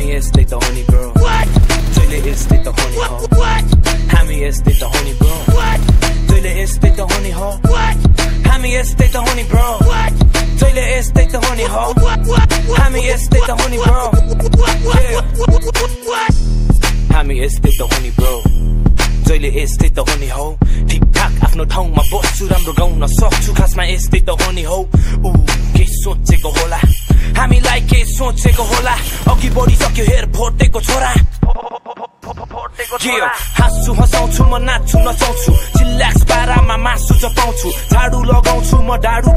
हामी यस्तै त हो नि ब्रो जहिले यस्तै त हो नि हो हामी यस्तै त हो नि ब्रो जहिले यस्तै त हो नि हो हामी यस्तै त हो नि ब्रो जहिले यस्तै त हो नि हो हामी यस्तै त हो नि ब्रो हामी यस्तै त हो नि ब्रो जहिले यस्तै त हो नि हौ ठिकठाक आफ्नो ठाउँमा बस्छु राम्रो गाउन सक्छु खासमा यस्तै त हो नि हौ ऊ के सोचेको होला हामीलाई के सोचेको होला। अघि बढिसक्यो हेर भोटेको छोरा। के हो? हाँस्छु हँसाउँछु म नाच्छु नचाउँछु। चिल्ल्याक्स पारामा मासु चपाउँछु झाडु लगाउँछु म डाडु